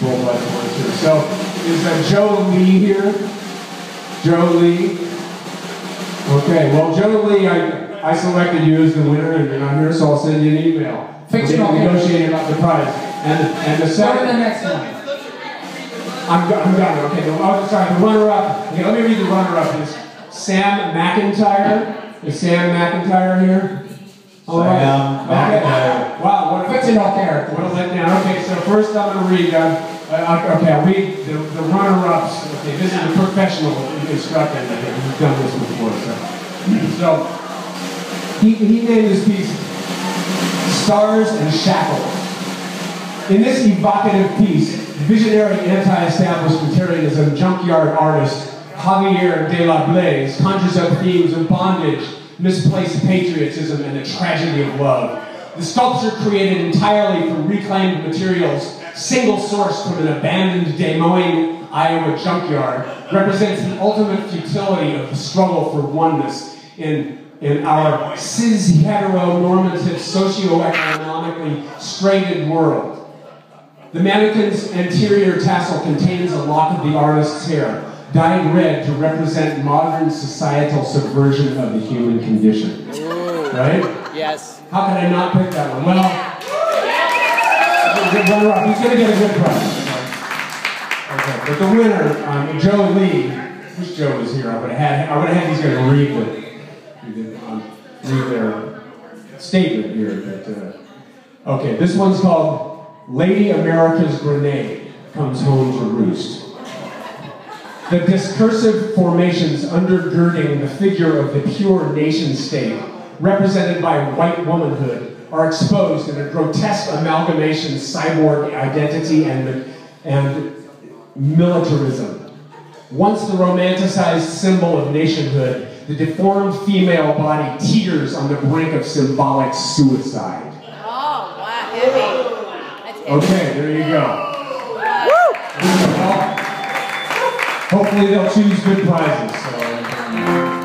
both last ones here. So is uh, Joe Lee here? Joe Lee. Okay, well, Joe Lee, I, I selected you as the winner, and you're not here, so I'll send you an email. Fictional We're negotiating about the prize. And, and the Go to second. the next one. I'm, go- I'm done. Okay, the, oh, sorry, the runner-up. Okay, let me read the runner-up. Is Sam McIntyre? Is Sam McIntyre here? All right. Sam Okay. McIntyre. Wow, what a Fictional character. What a letdown. Okay, so first I'm going to read. Uh, okay, I'll read the, the runner-ups. Okay, this is a professional instructor. He's done this before. So, so he, he named this piece "Stars and Shackles." In this evocative piece, visionary anti-establishmentarianism junkyard artist Javier de la Blaze conjures up themes of bondage, misplaced patriotism, and the tragedy of love. The sculpture created entirely from reclaimed materials, single sourced from an abandoned Des Moines, Iowa junkyard, represents the ultimate futility of the struggle for oneness in, in our cis heteronormative socioeconomically straitened world. The mannequin's anterior tassel contains a lock of the artist's hair, dyed red to represent modern societal subversion of the human condition. Right? Yes. How could I not pick that one? Well, good runner-up. He's going to get a good prize. Okay, but the winner, um, Joe Lee. Wish Joe was here. I would have had. I would have had these guys read the, read, the, um, read their statement here. But uh, okay, this one's called "Lady America's Grenade Comes Home to Roost." The discursive formations undergirding the figure of the pure nation state, represented by white womanhood, are exposed in a grotesque amalgamation of cyborg identity and, and militarism. Once the romanticized symbol of nationhood, the deformed female body teeters on the brink of symbolic suicide. Oh, wow, heavy. Okay, there you go. Hopefully they'll choose good prizes. So